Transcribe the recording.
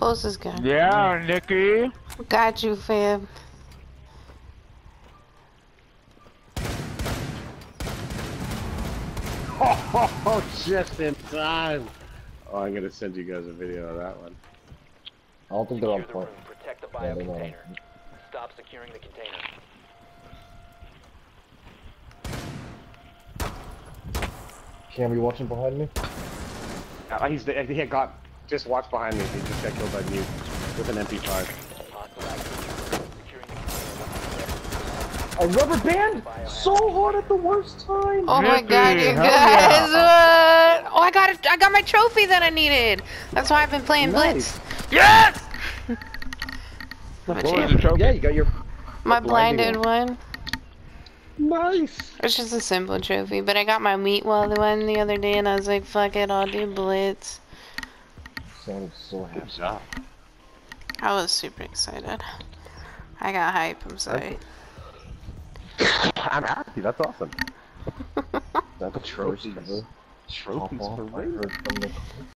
Close this guy. Yeah, Nikki. Got you, fam. Oh, just in time. Oh, I'm gonna send you guys a video of that one. I don't think they're on Secure the point. room. Protect the Yeah, bio they're on container. Stop securing the container. Cam, you watching behind me? Uh, he's the, he had got just watch behind me. He just got killed by mute with an MP5. Hostile activity. Securing the container. A rubber band? So hard at the worst time! Oh my Nicky, god, you guys! yeah. What? Oh, I got it! I got my trophy that I needed. That's why I've been playing Nice. Blitz. Yes! My, What champ- was the trophy? Yeah, you got your my blinding blinded one. nice. It's just a simple trophy, but I got my meat well the one the other day, and I was like, "Fuck it, I'll do Blitz." Sounded so happy. Good job. I was super excited. I got hype. I'm sorry. I'm happy. That's awesome. That's Trophies. first ever Trophies for I